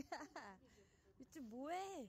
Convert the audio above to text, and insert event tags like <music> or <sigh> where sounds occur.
지야, 유튜브 <laughs> 뭐해?